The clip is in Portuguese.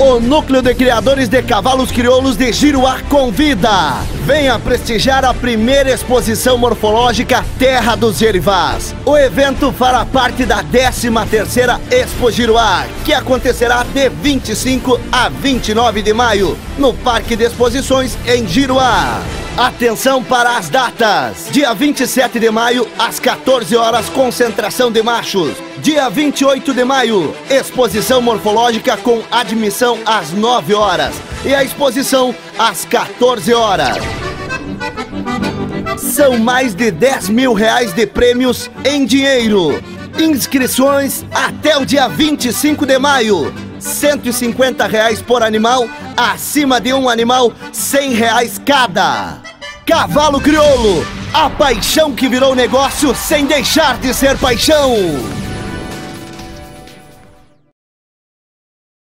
O Núcleo de Criadores de Cavalos Crioulos de Giruá convida. Venha prestigiar a primeira exposição morfológica Terra dos Gerivás. O evento fará parte da 13ª Expo Giruá, que acontecerá de 25 a 29 de maio, no Parque de Exposições em Giruá. Atenção para as datas! Dia 27 de maio, às 14 horas, concentração de machos. Dia 28 de maio, exposição morfológica com admissão às 9 horas. E a exposição às 14 horas. São mais de 10 mil reais de prêmios em dinheiro. Inscrições até o dia 25 de maio. 150 reais por animal, acima de um animal, 100 reais cada. Cavalo Crioulo, a paixão que virou negócio sem deixar de ser paixão.